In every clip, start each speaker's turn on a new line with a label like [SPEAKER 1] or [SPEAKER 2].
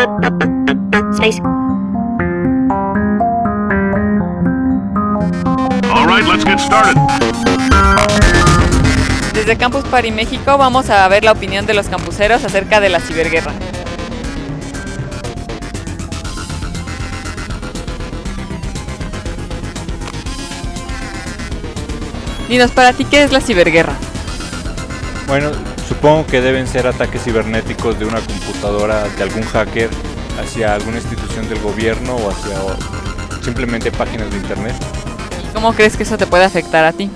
[SPEAKER 1] Space.
[SPEAKER 2] All right, let's get started.
[SPEAKER 3] Desde Campus Party México vamos a ver la opinión de los campuseros acerca de la ciberguerra. Dinos, para ti, ¿qué es la ciberguerra?
[SPEAKER 4] Bueno, supongo que deben ser ataques cibernéticos de una computadora de algún hacker hacia alguna institución del gobierno o hacia simplemente páginas de internet.
[SPEAKER 3] ¿Cómo crees que eso te puede afectar a ti?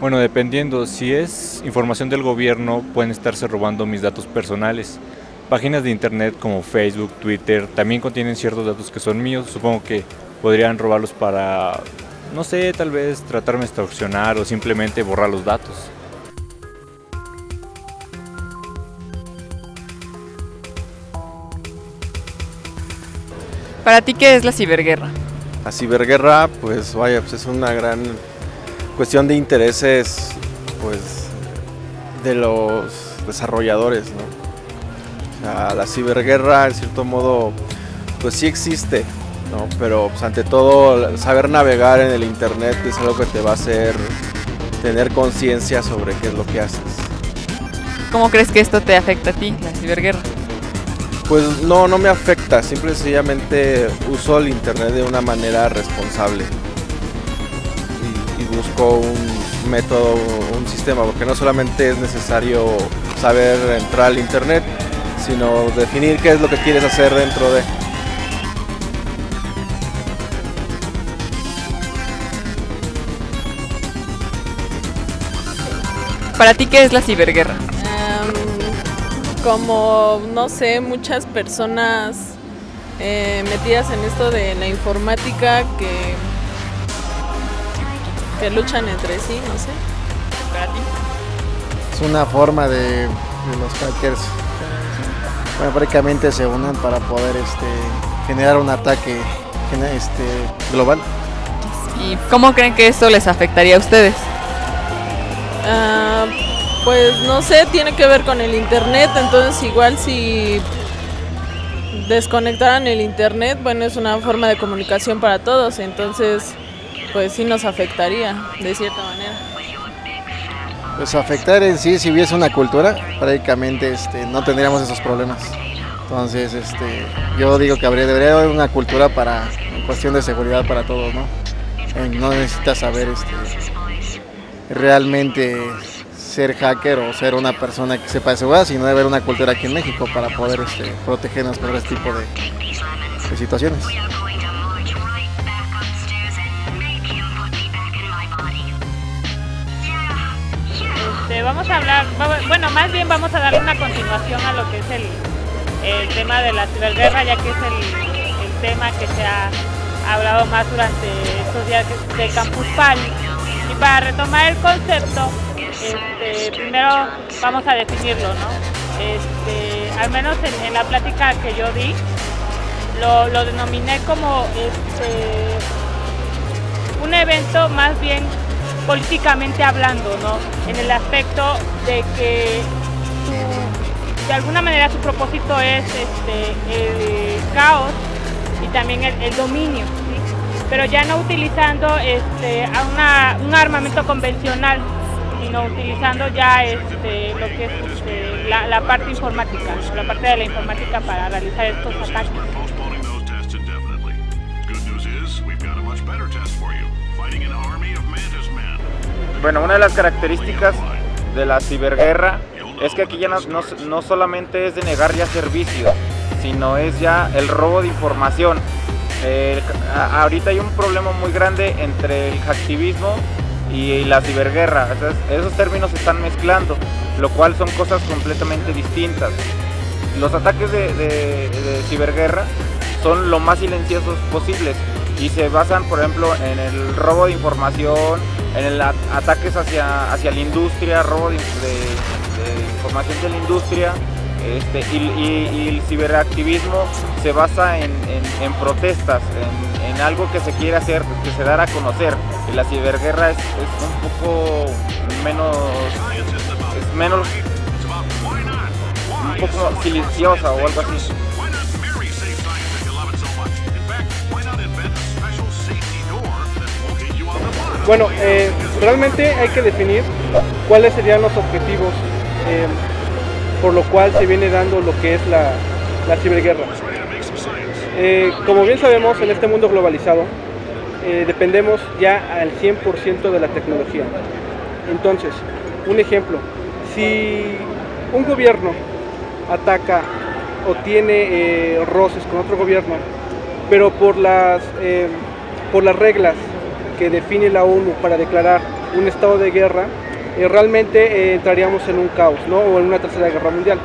[SPEAKER 4] Bueno, dependiendo, si es información del gobierno pueden estarse robando mis datos personales. Páginas de internet como Facebook, Twitter también contienen ciertos datos que son míos. Supongo que podrían robarlos para, no sé, tal vez tratarme de extorsionar o simplemente borrar los datos.
[SPEAKER 3] Para ti, ¿qué es la ciberguerra?
[SPEAKER 5] La ciberguerra, pues vaya, pues es una gran cuestión de intereses, pues, de los desarrolladores, ¿no? O sea, la ciberguerra, en cierto modo, pues sí existe, ¿no? Pero, pues, ante todo, saber navegar en el internet es algo que te va a hacer tener conciencia sobre qué es lo que haces.
[SPEAKER 3] ¿Cómo crees que esto te afecta a ti, la ciberguerra?
[SPEAKER 5] Pues no, no me afecta, simple y sencillamente uso el internet de una manera responsable y, y busco un método, un sistema, porque no solamente es necesario saber entrar al internet, sino definir qué es lo que quieres hacer dentro de.
[SPEAKER 3] Para ti, ¿qué es la ciberguerra?
[SPEAKER 6] Como, no sé, muchas personas eh, metidas en esto de la informática que, que luchan entre sí, no sé.
[SPEAKER 3] Para ti.
[SPEAKER 7] Es una forma de, de los hackers. Bueno, prácticamente se unen para poder este, generar un ataque este, global.
[SPEAKER 3] ¿Y cómo creen que esto les afectaría a ustedes?
[SPEAKER 6] Ah, pues no sé, tiene que ver con el internet, entonces igual si desconectaran el internet, bueno, es una forma de comunicación para todos, entonces pues sí nos afectaría de cierta manera.
[SPEAKER 7] Pues afectar en sí, si hubiese una cultura, prácticamente este, no tendríamos esos problemas. Entonces, este, yo digo que habría, debería haber una cultura para, en cuestión de seguridad para todos, ¿no? Eh, No necesitas saber este, realmente ser hacker o ser una persona que sepa de seguridad, sino debe haber una cultura aquí en México para poder este, protegernos contra este tipo de, de situaciones.
[SPEAKER 8] Este, vamos a hablar, bueno, más bien vamos a darle una continuación a lo que es el, el tema de la ciberguerra, ya que es el, el tema que se ha hablado más durante estos días de- Campus Party. Y para retomar el concepto, este, primero vamos a definirlo, ¿no? Este, al menos en, la plática que yo di, lo, lo denominé como este, un evento más bien políticamente hablando, ¿no? En el aspecto de que de alguna manera su propósito es el caos y también el, dominio, pero ya no utilizando a un armamento convencional, sino utilizando ya este, lo que es este, la, la parte informática, la parte de la informática para realizar estos ataques.
[SPEAKER 9] Bueno, una de las características de la ciberguerra es que aquí ya no, no- no solamente es de negar ya servicios, sino es ya el robo de información. A- ahorita hay un problema muy grande entre el hacktivismo y la ciberguerra. Entonces, esos términos se están mezclando, lo cual son cosas completamente distintas. Los ataques de, ciberguerra son lo más silenciosos posibles y se basan, por ejemplo, en el robo de información, en el ataques hacia, hacia la industria, robo de información de la industria. Este, y, y, y, el ciberactivismo se basa en, en, en protestas, en, en, algo que se quiere hacer, que se dará a conocer. Y la ciberguerra es, es, un poco menos, es menos, un poco silenciosa o algo así.
[SPEAKER 10] Bueno, eh, realmente hay que definir cuáles serían los objetivos. Eh, por lo cual se viene dando lo que es la, la ciberguerra. Eh, como bien sabemos, en este mundo globalizado eh, dependemos ya al 100% de la tecnología. Entonces, un ejemplo, si un gobierno ataca o tiene eh, roces con otro gobierno, pero por las, eh, por las reglas que define la ONU para declarar un estado de guerra, eh, realmente entraríamos en un caos ¿no? o en una tercera guerra mundial.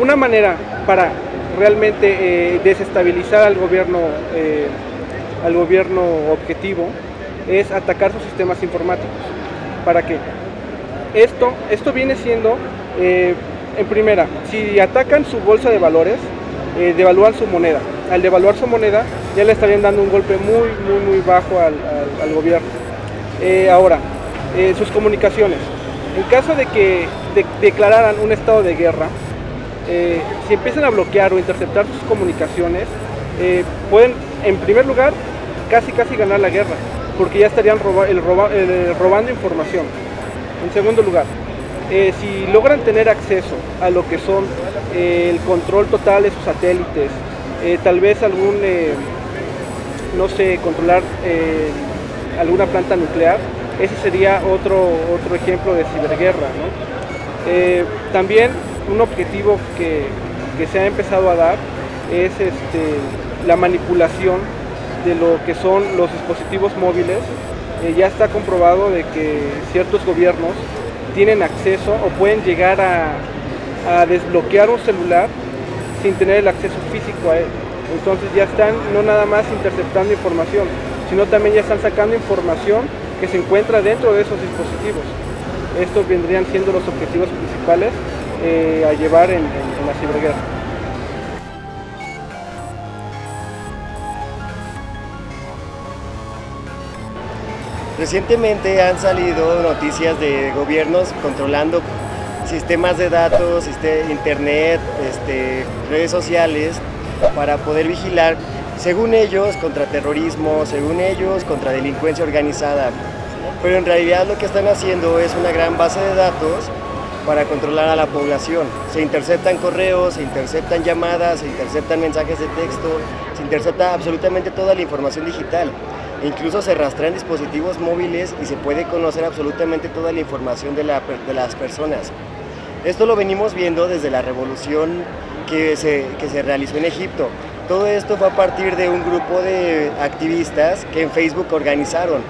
[SPEAKER 10] Una manera para realmente eh, desestabilizar al gobierno, eh, al gobierno objetivo es atacar sus sistemas informáticos. ¿Para qué? Esto, esto viene siendo, eh, en primera, si atacan su bolsa de valores, devalúan su moneda. Al devaluar su moneda, ya le estarían dando un golpe muy, muy, muy bajo al, gobierno. Ahora, sus comunicaciones. En caso de que de- declararan un estado de guerra, eh, si empiezan a bloquear o interceptar sus comunicaciones, eh, pueden, en primer lugar, casi casi ganar la guerra, porque ya estarían el- robando información. En segundo lugar, eh, si logran tener acceso a lo que son eh, el control total de sus satélites, eh, tal vez algún, eh, no sé, controlar eh, alguna planta nuclear, ese sería otro, otro ejemplo de ciberguerra. ¿no? Eh, también un objetivo que, que se ha empezado a dar es este, la manipulación de lo que son los dispositivos móviles. Eh, ya está comprobado de que ciertos gobiernos tienen acceso o pueden llegar a, a desbloquear un celular sin tener el acceso físico a él. Entonces ya están no nada más interceptando información, sino también ya están sacando información que se encuentra dentro de esos dispositivos. Estos vendrían siendo los objetivos principales eh, a llevar en, la ciberguerra.
[SPEAKER 11] Recientemente han salido noticias de gobiernos controlando sistemas de datos, este, internet, este, redes sociales, para poder vigilar, según ellos, contra terrorismo, según ellos, contra delincuencia organizada. Pero en realidad lo que están haciendo es una gran base de datos para controlar a la población. Se interceptan correos, se interceptan llamadas, se interceptan mensajes de texto, se intercepta absolutamente toda la información digital. E incluso se rastrean dispositivos móviles y se puede conocer absolutamente toda la información de, de las personas. Esto lo venimos viendo desde la revolución que se, que se realizó en Egipto. Todo esto fue a partir de un grupo de activistas que en Facebook organizaron.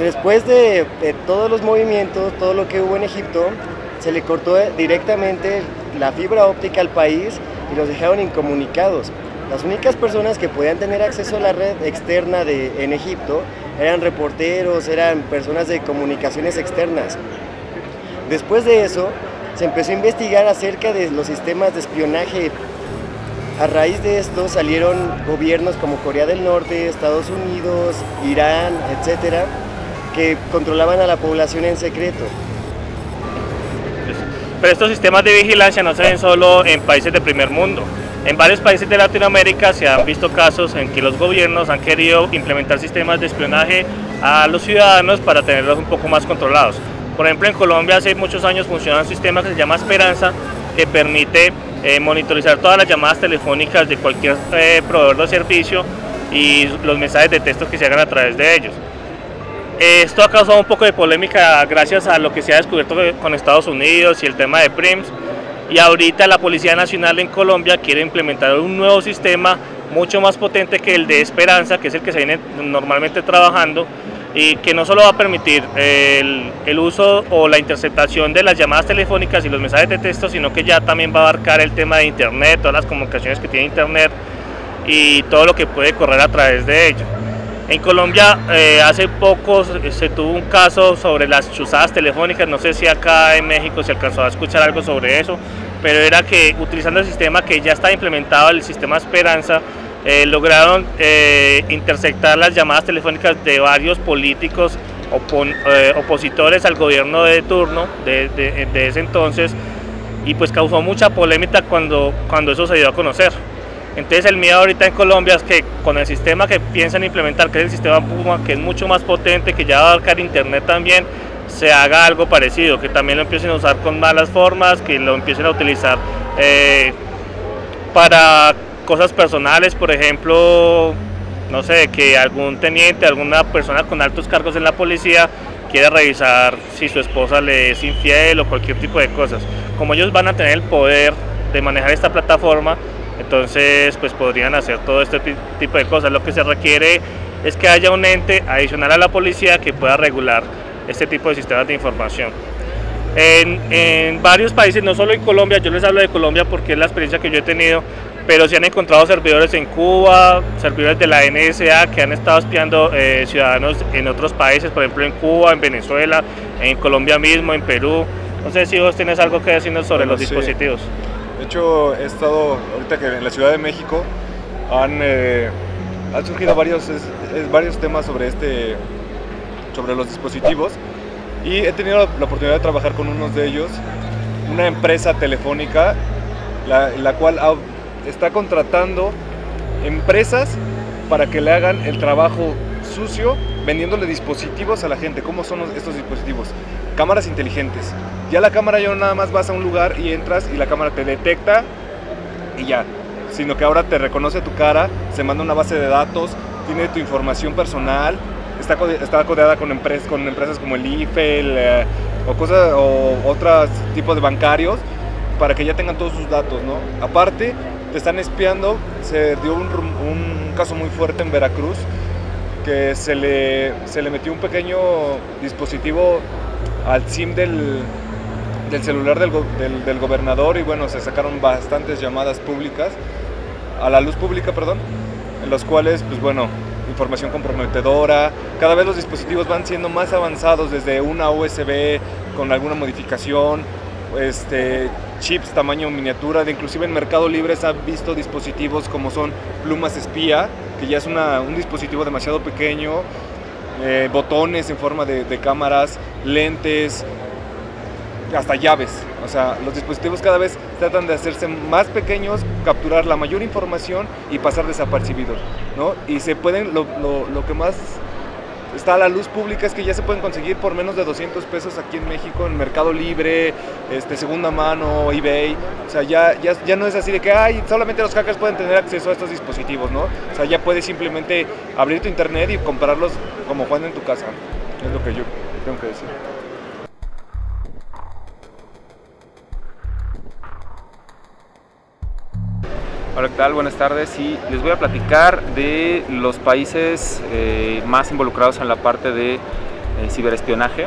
[SPEAKER 11] Después de, todos los movimientos, todo lo que hubo en Egipto, se le cortó directamente la fibra óptica al país y los dejaron incomunicados. Las únicas personas que podían tener acceso a la red externa de, en Egipto eran reporteros, eran personas de comunicaciones externas. Después de eso, se empezó a investigar acerca de los sistemas de espionaje. A raíz de esto salieron gobiernos como Corea del Norte, Estados Unidos, Irán, etcétera, que controlaban a la población en secreto.
[SPEAKER 12] Pero estos sistemas de vigilancia no se ven solo en países de primer mundo. En varios países de Latinoamérica se han visto casos en que los gobiernos han querido implementar sistemas de espionaje a los ciudadanos para tenerlos un poco más controlados. Por ejemplo, en Colombia hace muchos años funciona un sistema que se llama Esperanza, que permite eh, monitorizar todas las llamadas telefónicas de cualquier eh, proveedor de servicio y los mensajes de texto que se hagan a través de ellos. Esto ha causado un poco de polémica gracias a lo que se ha descubierto con Estados Unidos y el tema de PRIMS. Y ahorita la Policía Nacional en Colombia quiere implementar un nuevo sistema mucho más potente que el de Esperanza, que es el que se viene normalmente trabajando, y que no solo va a permitir el, el uso o la interceptación de las llamadas telefónicas y los mensajes de texto, sino que ya también va a abarcar el tema de Internet, todas las comunicaciones que tiene Internet y todo lo que puede correr a través de ello. En Colombia eh, hace poco se tuvo un caso sobre las chuzadas telefónicas, no sé si acá en México se alcanzó a escuchar algo sobre eso, pero era que utilizando el sistema que ya está implementado, el sistema Esperanza, eh, lograron eh, interceptar las llamadas telefónicas de varios políticos opon- eh, opositores al gobierno de turno de, de- de ese entonces y pues causó mucha polémica cuando, cuando eso se dio a conocer. Entonces el miedo ahorita en Colombia es que con el sistema que piensan implementar, que es el sistema Puma, que es mucho más potente, que ya va a abarcar internet también, se haga algo parecido, que también lo empiecen a usar con malas formas, que lo empiecen a utilizar eh, para cosas personales, por ejemplo, no sé, que algún teniente, alguna persona con altos cargos en la policía quiera revisar si su esposa le es infiel o cualquier tipo de cosas. Como ellos van a tener el poder de manejar esta plataforma, entonces pues podrían hacer todo este tipo de cosas. Lo que se requiere es que haya un ente adicional a la policía que pueda regular este tipo de sistemas de información. En, varios países, no solo en Colombia, yo les hablo de Colombia porque es la experiencia que yo he tenido, pero se han encontrado servidores en Cuba, servidores de la NSA que han estado espiando eh, ciudadanos en otros países, por ejemplo en Cuba, en Venezuela, en Colombia mismo, en Perú. No sé si vos tienes algo que decirnos sobre
[SPEAKER 13] Bueno,
[SPEAKER 12] los
[SPEAKER 13] sí.
[SPEAKER 12] dispositivos.
[SPEAKER 13] De hecho, he estado, ahorita que en la Ciudad de México han, eh, han surgido varios, es- es varios temas sobre, este, sobre los dispositivos y he tenido la oportunidad de trabajar con unos de ellos, una empresa telefónica, la, la cual ha- está contratando empresas para que le hagan el trabajo sucio vendiéndole dispositivos a la gente. ¿Cómo son estos dispositivos? Cámaras inteligentes. Ya la cámara ya nada más vas a un lugar y entras y la cámara te detecta y ya. Sino que ahora te reconoce tu cara, se manda una base de datos, tiene tu información personal, está, está codeada con, empres- con empresas como el IFE eh, o, cosas, o otros tipos de bancarios para que ya tengan todos sus datos, ¿no? Aparte, te están espiando, se dio un, un caso muy fuerte en Veracruz que se le, se le metió un pequeño dispositivo al SIM del, del celular del, del- del gobernador y bueno, se sacaron bastantes llamadas públicas, a la luz pública, perdón, en los cuales, pues bueno, información comprometedora, cada vez los dispositivos van siendo más avanzados desde una USB con alguna modificación, este, chips tamaño miniatura, de inclusive en Mercado Libre se han visto dispositivos como son plumas espía, que ya es una- un dispositivo demasiado pequeño, eh, botones en forma de, de cámaras, lentes, hasta llaves. O sea, los dispositivos cada vez tratan de hacerse más pequeños, capturar la mayor información y pasar desapercibidos, ¿no? Y se pueden, lo, lo- lo que más está la luz pública es que ya se pueden conseguir por menos de 200 pesos aquí en México, en Mercado Libre, este, segunda mano, eBay. O sea, ya, ya, ya no es así de que, ay, solamente los hackers pueden tener acceso a estos dispositivos, ¿no? O sea, ya puedes simplemente abrir tu internet y comprarlos como Juan en tu casa. Es lo que yo tengo que decir.
[SPEAKER 14] Hola, ¿qué tal? Buenas tardes. Sí, les voy a platicar de los países eh, más involucrados en la parte de eh, ciberespionaje.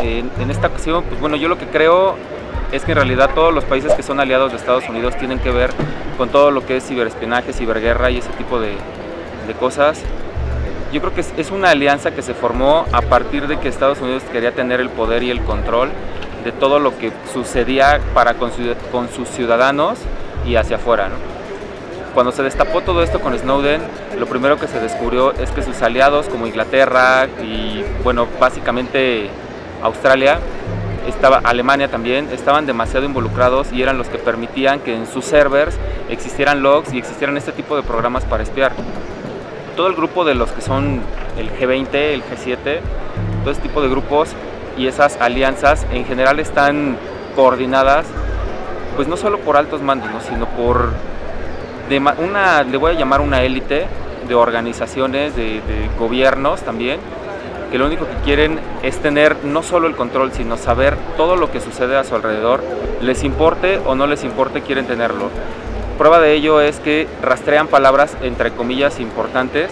[SPEAKER 14] En, esta ocasión, pues bueno, yo lo que creo es que en realidad todos los países que son aliados de Estados Unidos tienen que ver con todo lo que es ciberespionaje, ciberguerra y ese tipo de, de cosas. Yo creo que es, es una alianza que se formó a partir de que Estados Unidos quería tener el poder y el control de todo lo que sucedía para con, ciud- con sus ciudadanos y hacia afuera. Cuando se destapó todo esto con Snowden, lo primero que se descubrió es que sus aliados como Inglaterra y bueno, básicamente Australia, estaba, Alemania también, estaban demasiado involucrados y eran los que permitían que en sus servers existieran logs y existieran este tipo de programas para espiar. Todo el grupo de los que son el G20, el G7, todo este tipo de grupos y esas alianzas en general están coordinadas pues no solo por altos mandos, ¿no? sino por una, le voy a llamar una élite de organizaciones, de, de gobiernos también, que lo único que quieren es tener no solo el control, sino saber todo lo que sucede a su alrededor, les importe o no les importe, quieren tenerlo. Prueba de ello es que rastrean palabras entre comillas importantes,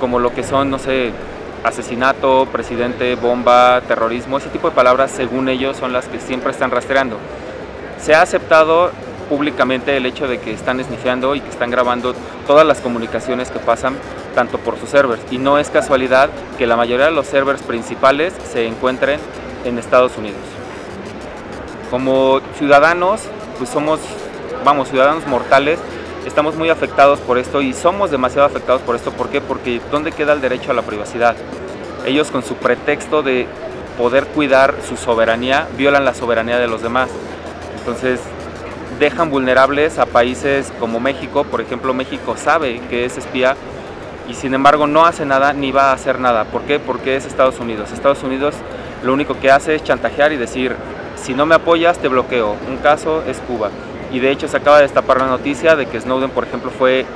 [SPEAKER 14] como lo que son, no sé, asesinato, presidente, bomba, terrorismo, ese tipo de palabras según ellos son las que siempre están rastreando. Se ha aceptado públicamente el hecho de que están esnifeando y que están grabando todas las comunicaciones que pasan tanto por sus servers y no es casualidad que la mayoría de los servers principales se encuentren en Estados Unidos. Como ciudadanos, pues somos, vamos, ciudadanos mortales, estamos muy afectados por esto y somos demasiado afectados por esto. ¿Por qué? Porque ¿dónde queda el derecho a la privacidad? Ellos con su pretexto de poder cuidar su soberanía, violan la soberanía de los demás. Entonces, dejan vulnerables a países como México. Por ejemplo, México sabe que es espía y sin embargo no hace nada ni va a hacer nada. ¿Por qué? Porque es Estados Unidos. Estados Unidos lo único que hace es chantajear y decir, si no me apoyas te bloqueo. Un caso es Cuba. Y de hecho se acaba de destapar la noticia de que Snowden, por ejemplo, fue,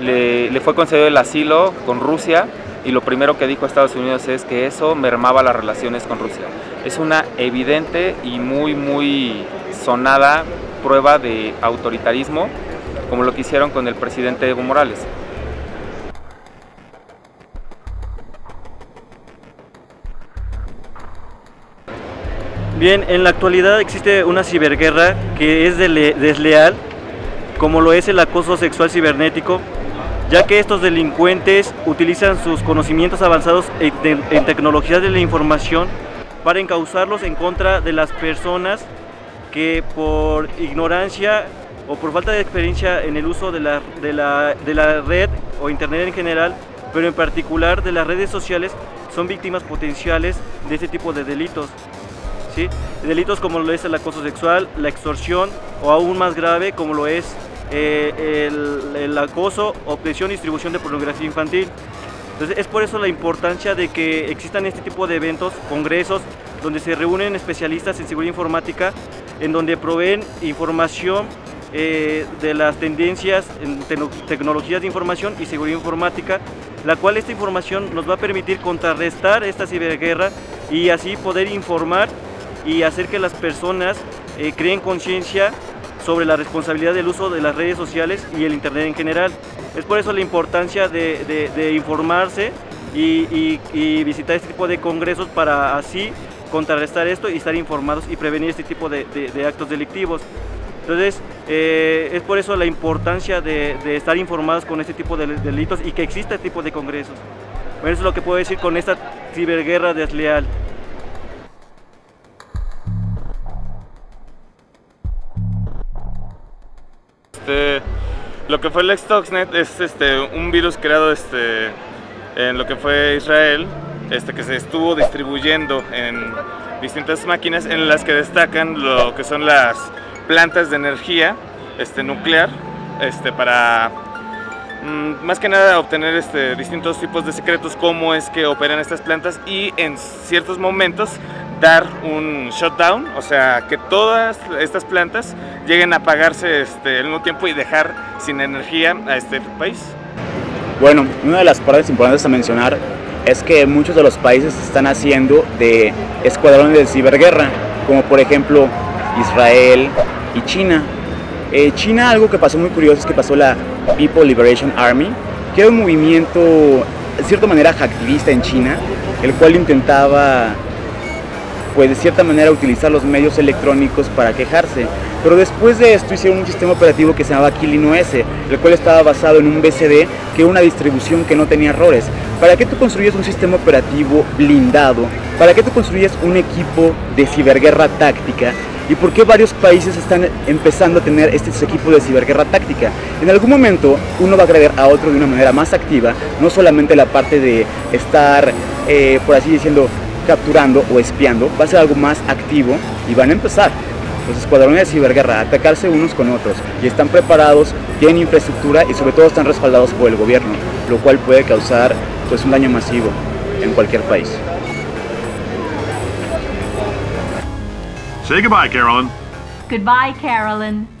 [SPEAKER 14] le, le fue concedido el asilo con Rusia y lo primero que dijo Estados Unidos es que eso mermaba las relaciones con Rusia. Es una evidente y muy, muy sonada prueba de autoritarismo, como lo que hicieron con el presidente Evo Morales.
[SPEAKER 10] Bien, en la actualidad existe una ciberguerra que es desleal, como lo es el acoso sexual cibernético, ya que estos delincuentes utilizan sus conocimientos avanzados en, tecnologías de la información para encauzarlos en contra de las personas que por ignorancia o por falta de experiencia en el uso de la, de la, de la red o internet en general, pero en particular de las redes sociales, son víctimas potenciales de este tipo de delitos. ¿sí? Delitos como lo es el acoso sexual, la extorsión o aún más grave como lo es eh, el, acoso, obtención y distribución de pornografía infantil. Entonces es por eso la importancia de que existan este tipo de eventos, congresos, donde se reúnen especialistas en seguridad informática, en donde proveen información eh, de las tendencias en tecnologías de información y seguridad informática, la cual esta información nos va a permitir contrarrestar esta ciberguerra y así poder informar y hacer que las personas eh, creen conciencia sobre la responsabilidad del uso de las redes sociales y el Internet en general. Es por eso la importancia de, informarse y, visitar este tipo de congresos para así contrarrestar esto y estar informados y prevenir este tipo de, actos delictivos. Entonces, eh, es por eso la importancia de, estar informados con este tipo de delitos y que exista este tipo de congresos. Eso es lo que puedo decir con esta ciberguerra desleal.
[SPEAKER 1] Este, lo que fue el Stuxnet es este, un virus creado este, en lo que fue Israel, este, que se estuvo distribuyendo en distintas máquinas en las que destacan lo que son las plantas de energía este, nuclear este, para mm, más que nada obtener este, distintos tipos de secretos, cómo es que operan estas plantas y en ciertos momentos dar un shutdown, o sea, que todas estas plantas lleguen a apagarse este, al mismo tiempo y dejar sin energía a este país.
[SPEAKER 15] Bueno, una de las partes importantes a mencionar es que muchos de los países están haciendo de escuadrones de ciberguerra, como por ejemplo Israel y China. Eh, China, algo que pasó muy curioso es que pasó la People Liberation Army, que era un movimiento, de cierta manera, hacktivista en China, el cual intentaba de cierta manera utilizar los medios electrónicos para quejarse. Pero después de esto hicieron un sistema operativo que se llamaba Killing OS, el cual estaba basado en un BCD que era una distribución que no tenía errores. ¿Para qué tú construyes un sistema operativo blindado? ¿Para qué tú construyes un equipo de ciberguerra táctica? ¿Y por qué varios países están empezando a tener estos equipos de ciberguerra táctica? En algún momento uno va a agregar a otro de una manera más activa, no solamente la parte de estar, eh, por así diciendo, capturando o espiando, va a ser algo más activo y van a empezar los escuadrones de ciberguerra a atacarse unos con otros y están preparados, tienen infraestructura y sobre todo están respaldados por el gobierno, lo cual puede causar pues un daño masivo en cualquier país.
[SPEAKER 2] Say goodbye, Carolyn.
[SPEAKER 16] Goodbye, Carolyn.